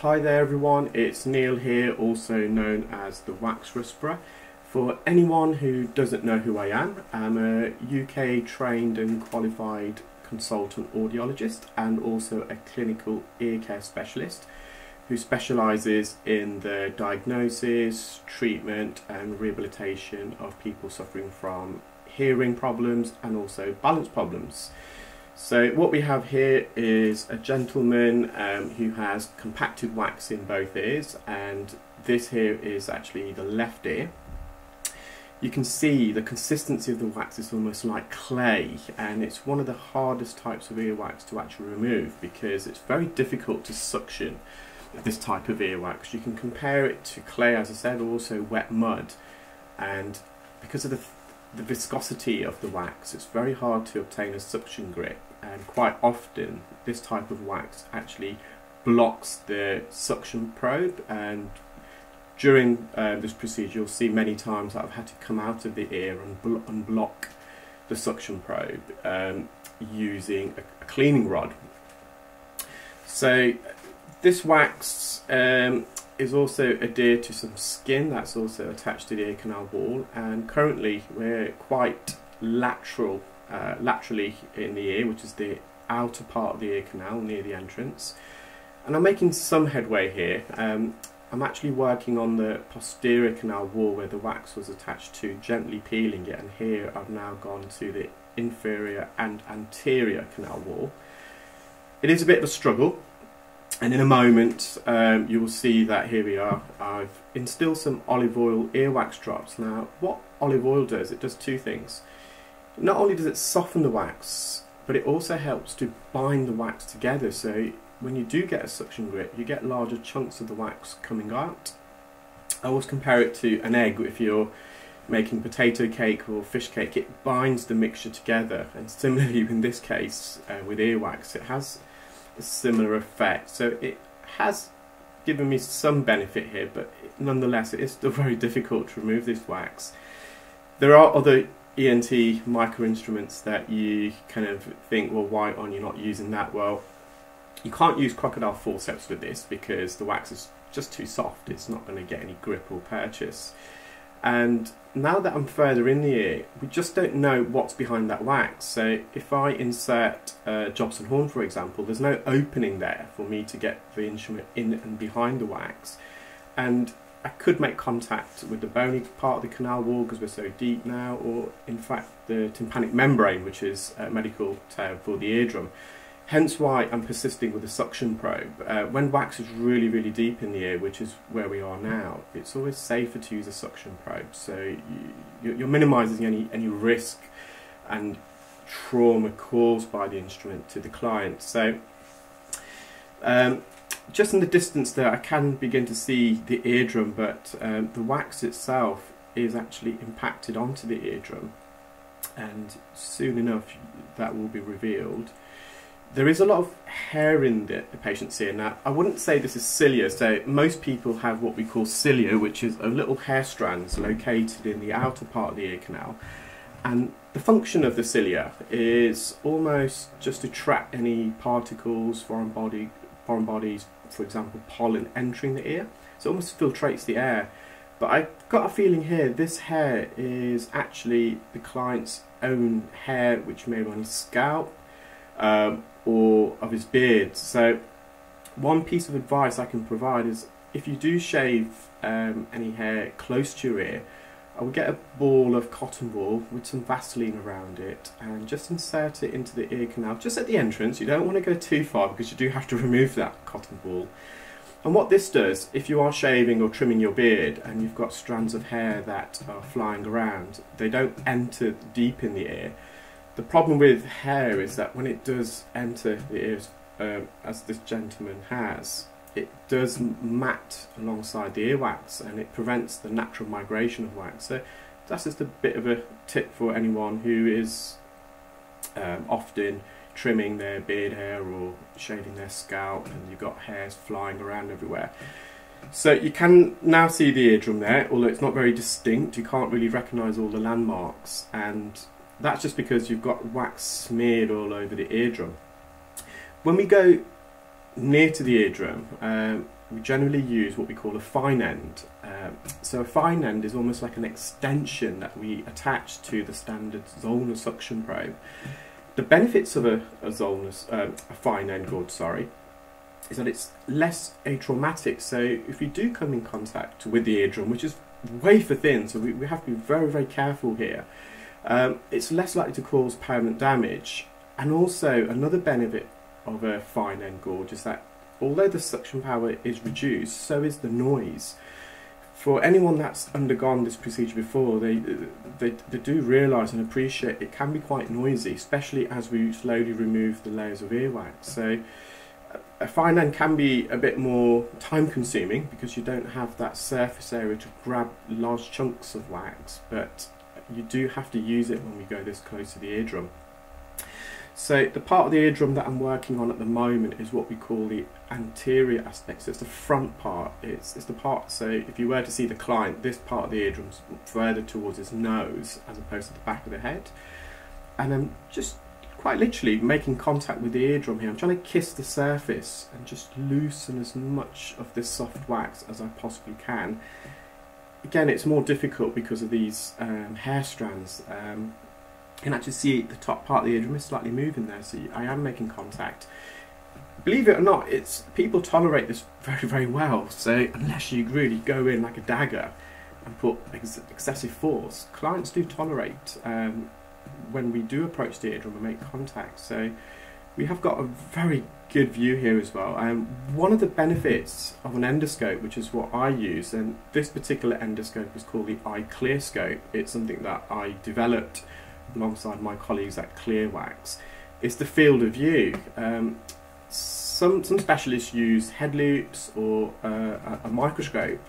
Hi there everyone, it's Neel here, also known as the Wax Whisperer. For anyone who doesn't know who I am, I'm a UK trained and qualified consultant audiologist and also a clinical ear care specialist who specialises in the diagnosis, treatment and rehabilitation of people suffering from hearing problems and also balance problems. So what we have here is a gentleman um, who has compacted wax in both ears and this here is actually the left ear. You can see the consistency of the wax is almost like clay and it's one of the hardest types of earwax to actually remove because it's very difficult to suction this type of earwax. You can compare it to clay as I said or also wet mud and because of the the viscosity of the wax, it's very hard to obtain a suction grip and quite often this type of wax actually blocks the suction probe and during uh, this procedure you'll see many times that I've had to come out of the ear and blo the suction probe um, using a, a, cleaning rod. So this wax um, is also adhered to some skin that's also attached to the ear canal wall and currently we're quite lateral, uh, laterally in the ear which is the outer part of the ear canal near the entrance and I'm making some headway here. Um, I'm actually working on the posterior canal wall where the wax was attached to, gently peeling it and here I've now gone to the inferior and anterior canal wall. It is a bit of a struggle and in a moment um, you will see that here we are I've instilled some olive oil earwax drops now what olive oil does it does two things not only does it soften the wax but it also helps to bind the wax together so when you do get a suction grip you get larger chunks of the wax coming out I always compare it to an egg if you're making potato cake or fish cake it binds the mixture together and similarly in this case uh, with earwax it has a similar effect. So it has given me some benefit here, but nonetheless it is still very difficult to remove this wax. There are other ENT micro instruments that you kind of think, well, why are you're not using that? Well, you can't use crocodile forceps with this because the wax is just too soft. It's not going to get any grip or purchase. And now that I'm further in the ear, we just don't know what's behind that wax. So if I insert uh, Jobson horn, for example, there's no opening there for me to get the instrument in and behind the wax. And I could make contact with the bony part of the canal wall because we're so deep now, or in fact the tympanic membrane, which is a medical term for the eardrum. Hence why I'm persisting with a suction probe. Uh, when wax is really, really deep in the ear, which is where we are now, it's always safer to use a suction probe. So you, you're minimising any, any risk and trauma caused by the instrument to the client. So um, just in the distance there, I can begin to see the eardrum, but um, the wax itself is actually impacted onto the eardrum. And soon enough, that will be revealed there is a lot of hair in the, the patient's ear. Now, I wouldn't say this is cilia, so most people have what we call cilia, which is a little hair strands located in the outer part of the ear canal. And the function of the cilia is almost just to trap any particles, foreign, body, foreign bodies, for example, pollen entering the ear. So it almost filtrates the air. But I've got a feeling here, this hair is actually the client's own hair, which may be on his scalp, um, or of his beard. So one piece of advice I can provide is if you do shave um, any hair close to your ear, I would get a ball of cotton wool with some Vaseline around it and just insert it into the ear canal just at the entrance. You don't want to go too far because you do have to remove that cotton wool. And what this does, if you are shaving or trimming your beard and you've got strands of hair that are flying around, they don't enter deep in the ear the problem with hair is that when it does enter the ears, um, as this gentleman has, it does mat alongside the earwax and it prevents the natural migration of wax. So that's just a bit of a tip for anyone who is um, often trimming their beard hair or shaving their scalp and you've got hairs flying around everywhere. So you can now see the eardrum there, although it's not very distinct, you can't really recognise all the landmarks and that's just because you've got wax smeared all over the eardrum. When we go near to the eardrum, um, we generally use what we call a fine end. Um, so a fine end is almost like an extension that we attach to the standard Zoellner suction probe. The benefits of a, a Zoellner, um, a fine end gauge, sorry, is that it's less atraumatic. So if you do come in contact with the eardrum, which is wafer thin, so we, we have to be very, very careful here, um, it's less likely to cause permanent damage. And also another benefit of a fine end gauge is that although the suction power is reduced, so is the noise. For anyone that's undergone this procedure before, they, they, they do realise and appreciate it can be quite noisy, especially as we slowly remove the layers of earwax. So a fine end can be a bit more time consuming because you don't have that surface area to grab large chunks of wax, but you do have to use it when we go this close to the eardrum. So the part of the eardrum that I'm working on at the moment is what we call the anterior aspect. So it's the front part. It's, it's the part, so if you were to see the client, this part of the eardrum's further towards his nose as opposed to the back of the head. And I'm just quite literally making contact with the eardrum here. I'm trying to kiss the surface and just loosen as much of this soft wax as I possibly can. Again, it's more difficult because of these um, hair strands. Um, can actually see the top part of the eardrum is slightly moving there, so I am making contact. Believe it or not, it's people tolerate this very, very well. So unless you really go in like a dagger and put ex excessive force, clients do tolerate um, when we do approach the eardrum and make contact. So we have got a very good view here as well. And um, one of the benefits of an endoscope, which is what I use, and this particular endoscope is called the iClearScope. It's something that I developed alongside my colleagues at Clearwax, is the field of view. Um, some, some specialists use head loupes or uh, a, a microscope.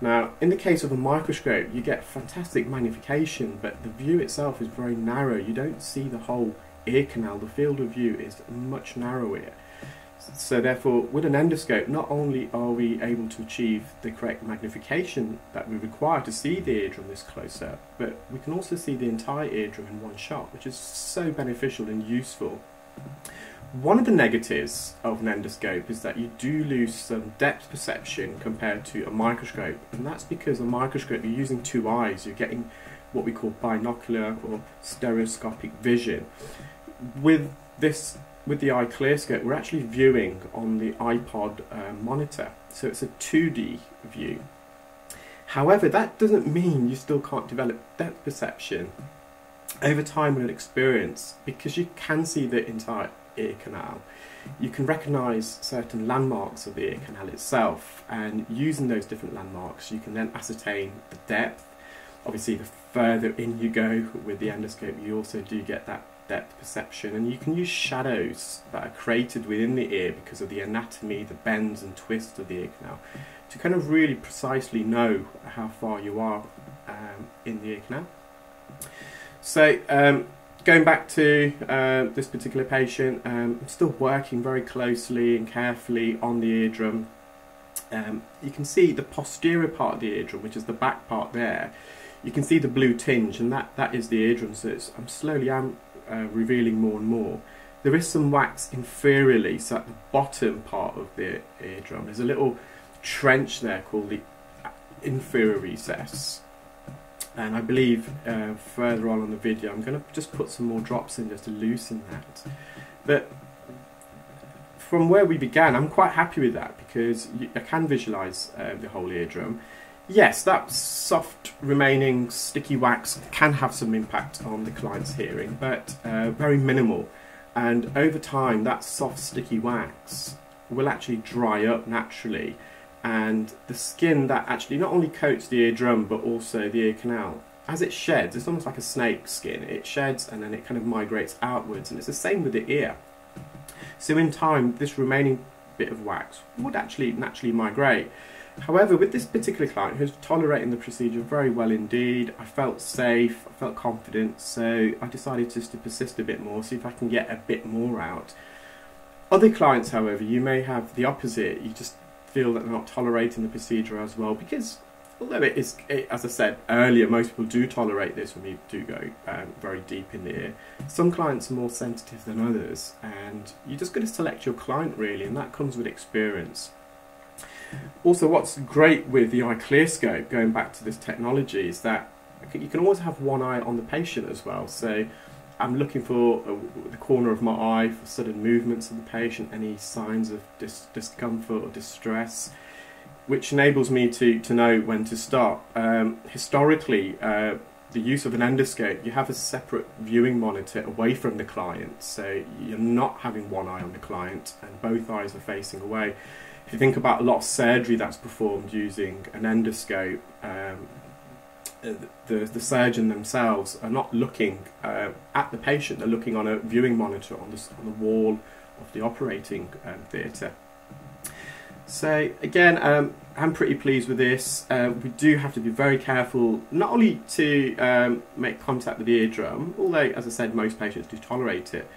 Now, in the case of a microscope, you get fantastic magnification, but the view itself is very narrow. You don't see the whole ear canal. The field of view is much narrower. So therefore, with an endoscope, not only are we able to achieve the correct magnification that we require to see the eardrum this close up, but we can also see the entire eardrum in one shot, which is so beneficial and useful. One of the negatives of an endoscope is that you do lose some depth perception compared to a microscope, and that's because a microscope you're using two eyes, you're getting what we call binocular or stereoscopic vision. With this with the eye iClearScope, we're actually viewing on the iPod uh, monitor, so it's a 2D view. However, that doesn't mean you still can't develop depth perception over time and experience because you can see the entire ear canal. You can recognise certain landmarks of the ear canal itself, and using those different landmarks, you can then ascertain the depth. Obviously, the further in you go with the endoscope, you also do get that depth perception and you can use shadows that are created within the ear because of the anatomy, the bends and twists of the ear canal to kind of really precisely know how far you are um, in the ear canal. So um, going back to uh, this particular patient, um, I'm still working very closely and carefully on the eardrum. Um, you can see the posterior part of the eardrum, which is the back part there. You can see the blue tinge, and that, that is the eardrum. So I'm slowly am uh, revealing more and more. There is some wax inferiorly, so at the bottom part of the eardrum, there's a little trench there called the inferior recess. And I believe uh, further on in the video, I'm going to just put some more drops in just to loosen that. But from where we began, I'm quite happy with that because I can visualise uh, the whole eardrum. Yes, that soft remaining sticky wax can have some impact on the client's hearing, but uh, very minimal. And over time, that soft sticky wax will actually dry up naturally. And the skin that actually not only coats the eardrum but also the ear canal, as it sheds, it's almost like a snake skin. It sheds and then it kind of migrates outwards, and it's the same with the ear. So in time, this remaining bit of wax would actually naturally migrate. However, with this particular client who's tolerating the procedure very well indeed, I felt safe, I felt confident, so I decided just to persist a bit more, see if I can get a bit more out. Other clients, however, you may have the opposite. You just feel that they're not tolerating the procedure as well because although it is, it, as I said earlier, most people do tolerate this when we do go um, very deep in the ear. Some clients are more sensitive than others, and you're just got to select your client really, and that comes with experience. Also, what's great with the iClearScope, going back to this technology, is that you can always have one eye on the patient as well. So I'm looking for uh, the corner of my eye for sudden movements of the patient, any signs of dis discomfort or distress, which enables me to, to know when to stop. Um, historically, uh, the use of an endoscope, you have a separate viewing monitor away from the client, so you're not having one eye on the client and both eyes are facing away. If you think about a lot of surgery that's performed using an endoscope, um, the, the surgeon themselves are not looking uh, at the patient, they're looking on a viewing monitor on the, on the wall of the operating um, theatre. So again, um, I'm pretty pleased with this. Uh, we do have to be very careful, not only to um, make contact with the eardrum, although as I said, most patients do tolerate it.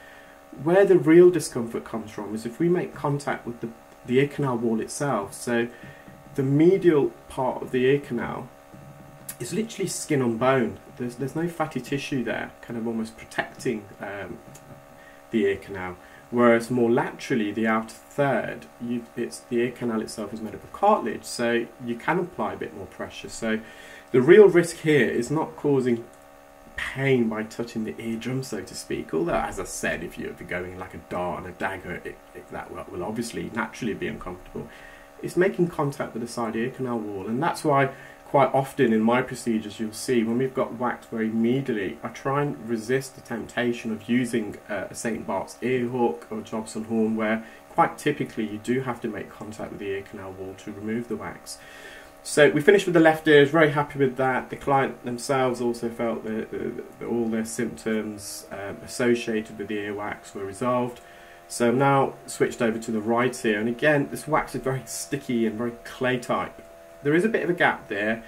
Where the real discomfort comes from is if we make contact with the, the ear canal wall itself. So the medial part of the ear canal is literally skin on bone. There's, there's no fatty tissue there, kind of almost protecting um, the ear canal. Whereas more laterally, the outer third, you, it's the ear canal itself is made up of cartilage, so you can apply a bit more pressure. So the real risk here is not causing pain by touching the eardrum, so to speak. Although, as I said, if you're going like a dart and a dagger, it, it, that will, will obviously naturally be uncomfortable. It's making contact with the side ear canal wall, and that's why quite often in my procedures you'll see when we've got wax very medially I try and resist the temptation of using uh, a St. Bart's ear hook or Jobson horn where quite typically you do have to make contact with the ear canal wall to remove the wax. So we finished with the left ear, very happy with that. The client themselves also felt that, that all their symptoms um, associated with the earwax were resolved. So I'm now switched over to the right ear and again this wax is very sticky and very clay type there is a bit of a gap there.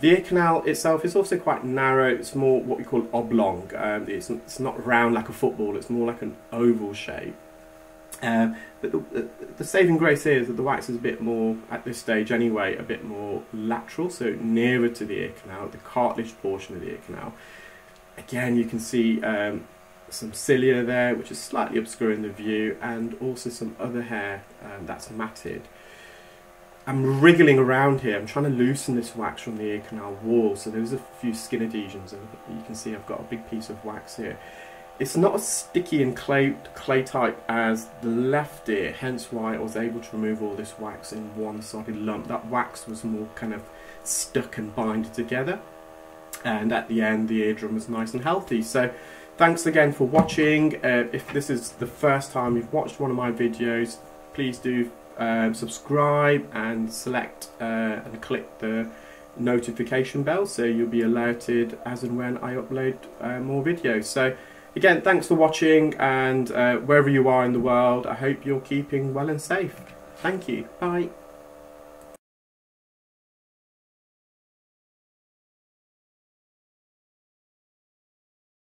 The ear canal itself is also quite narrow. It's more what we call oblong. Um, it's, it's not round like a football. It's more like an oval shape. Uh, but the, the, saving grace is that the wax is a bit more, at this stage anyway, a bit more lateral, so nearer to the ear canal, the cartilage portion of the ear canal. Again, you can see um, some cilia there, which is slightly obscuring the view, and also some other hair um, that's matted. I'm wriggling around here. I'm trying to loosen this wax from the ear canal wall. So there's a few skin adhesions and you can see I've got a big piece of wax here. It's not as sticky and clay, clay type as the left ear, hence why I was able to remove all this wax in one solid lump. That wax was more kind of stuck and binded together. And at the end, the eardrum was nice and healthy. So thanks again for watching. Uh, if this is the first time you've watched one of my videos, please do um, subscribe and select uh, and click the notification bell so you'll be alerted as and when I upload uh, more videos. So again, thanks for watching and uh, wherever you are in the world, I hope you're keeping well and safe. Thank you. Bye.